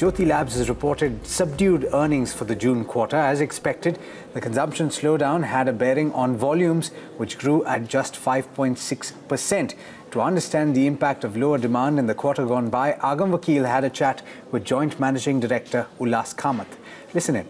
Jyothy Labs has reported subdued earnings for the June quarter. As expected, the consumption slowdown had a bearing on volumes, which grew at just 5.6%. To understand the impact of lower demand in the quarter gone by, Agam Vakil had a chat with Joint Managing Director Ullas Kamath. Listen in.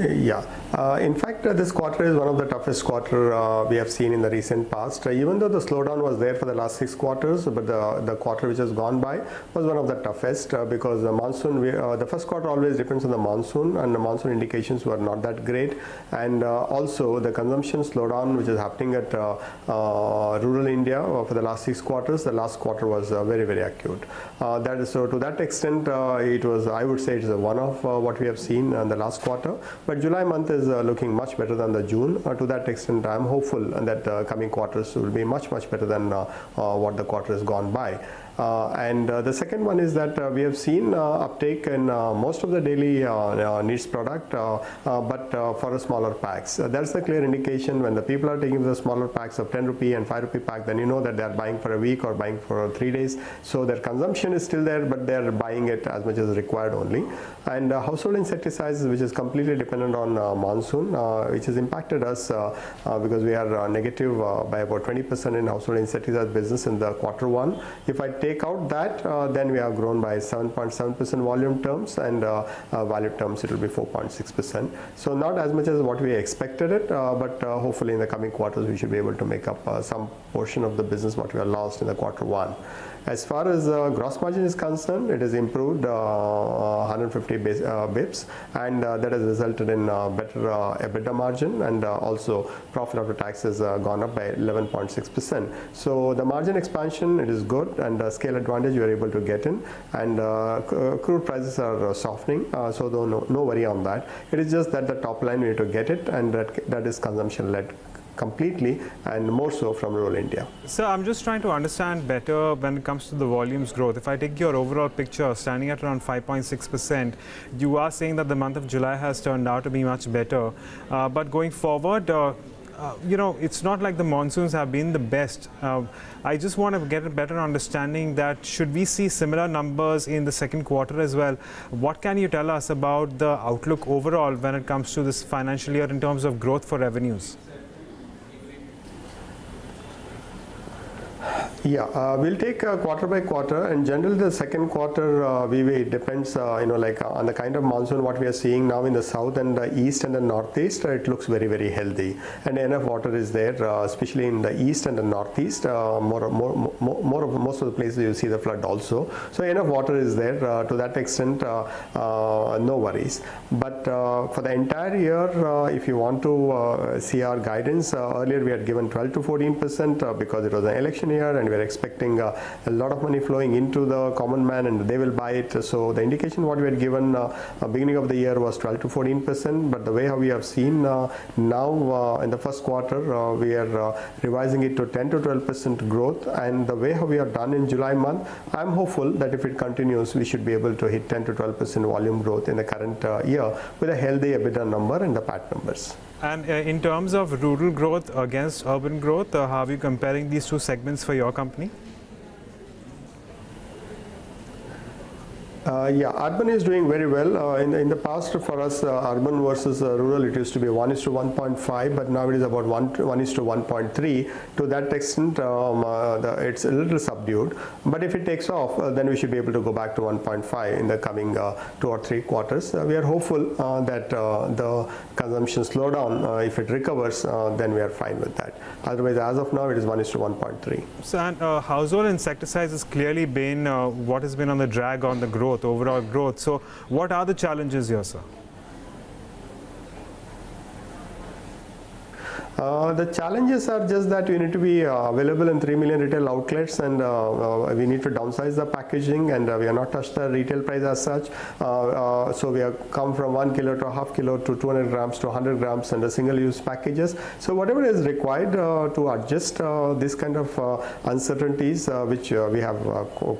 Uh, yeah, uh, in fact, uh, this quarter is one of the toughest quarter uh, we have seen in the recent past. Uh, even though the slowdown was there for the last six quarters, but the, the quarter which has gone by was one of the toughest uh, because the monsoon, we, uh, the first quarter always depends on the monsoon and the monsoon indications were not that great. And also the consumption slowdown which is happening at rural India for the last six quarters, the last quarter was very, very acute. that is so to that extent, it was, I would say it is one of what we have seen in the last quarter. But July month is uh, looking much better than the June. Uh, to that extent, I am hopeful that uh, coming quarters will be much, much better than what the quarter has gone by. Uh, and uh, the second one is that uh, we have seen uptake in most of the daily needs product, but for smaller packs. that's the clear indication when the people are taking the smaller packs of 10 rupee and 5 rupee pack, then you know that they are buying for a week or buying for three days. So their consumption is still there, but they are buying it as much as required only. And household insecticides, which is completely dependent on monsoon, which has impacted us because we are negative by about 20% in household insecticides business in the quarter one. If I take out that, uh, then we have grown by 7.7% volume terms and uh, uh, value terms it will be 4.6%. So not as much as what we expected it, but hopefully in the coming quarters we should be able to make up some portion of the business what we have lost in the quarter one. As far as uh, gross margin is concerned, it has improved uh, 150 base, uh, bips and uh, that has resulted in uh, better uh, Uh, EBITDA margin and uh, also profit after tax has uh, gone up by 11.6%. So the margin expansion, it is good and the scale advantage you are able to get in and crude prices are softening, so no, no worry on that. It is just that the top line we need to get it and that, that is consumption led completely and more so from rural India. So I'm just trying to understand better when it comes to the volumes growth. If I take your overall picture standing at around 5.6%, you are saying that the month of July has turned out to be much better. Uh, but going forward, uh, uh, you know, it's not like the monsoons have been the best. Uh, I just want to get a better understanding that should we see similar numbers in the second quarter as well? What can you tell us about the outlook overall when it comes to this financial year in terms of growth for revenues? Yeah, uh, we'll take uh, quarter by quarter. In general, the second quarter uh, we it depends uh, you know like uh, on the kind of monsoon what we are seeing now in the south and the east and the northeast uh, it looks very very healthy. And enough water is there especially in the east and the northeast more, more, more, more of most of the places you see the flood also. So enough water is there to that extent no worries. But for the entire year if you want to see our guidance earlier we had given 12 to 14 percent because it was an election year and we're expecting uh, a lot of money flowing into the common man and they will buy it. So the indication what we had given uh, beginning of the year was 12 to 14 percent, but the way how we have seen uh, now in the first quarter we are revising it to 10 to 12 percent growth and the way how we have done in July month, I'm hopeful that if it continues, we should be able to hit 10 to 12 percent volume growth in the current year with a healthy EBITDA number and the PAT numbers. And uh, in terms of rural growth against urban growth, uh, how are you comparing these two segments for your company? Uh, yeah, urban is doing very well. Uh, in, in the past, for us, uh, urban versus uh, rural, it used to be 1 is to 1.5, but now it is about 1, 1 is to 1.3. To that extent, um, uh, the, it's a little subdued. But if it takes off, uh, then we should be able to go back to 1.5 in the coming two or three quarters. we are hopeful that the consumption slowdown, if it recovers, then we are fine with that. Otherwise, as of now, it is 1 is to 1.3. So, and household insecticides has clearly been what has been on the drag on the growth growth, overall growth. So what are the challenges here, sir? Uh, the challenges are just that we need to be uh, available in 3 million retail outlets and uh, uh we need to downsize the packaging and uh, we have not touched the retail price as such. so we have come from 1 kilo to half kilo to 200 grams to 100 grams and the single use packages. So whatever is required to adjust this kind of uncertainties which we have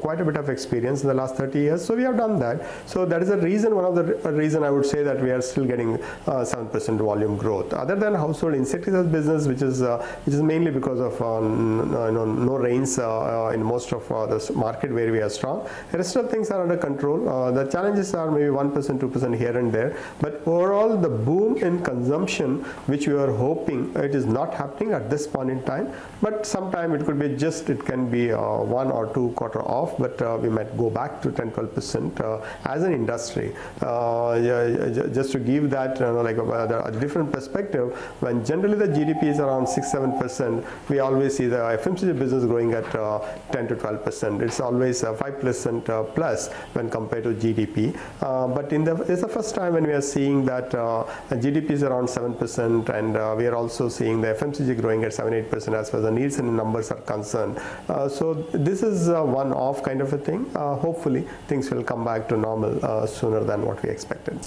quite a bit of experience in the last 30 years. So we have done that. So that is a reason, one of the reason I would say that we are still getting 7% volume growth. Other than household insecticides business, which is uh, which is mainly because of uh, know, no rains uh, uh in most of uh, the market where we are strong. The rest of things are under control. Uh, the challenges are maybe one percent, two percent here and there, but overall the boom in consumption, which we are hoping, it is not happening at this point in time. But sometime it could be just it can be one or two quarter off, but we might go back to 10, 12 percent as an industry. just to give that you know, like a, a different perspective, when generally the GDP is around 6 7 percent, we always see the FMCG business growing at uh, 10 to 12 percent. It's always uh, 5 percent uh, plus when compared to GDP. Uh, but in the it's the first time when we are seeing that uh, GDP is around 7 percent, and uh, we are also seeing the FMCG growing at 7 8 percent as far as the Nielsen numbers are concerned. so this is one off kind of a thing. hopefully, things will come back to normal sooner than what we expected.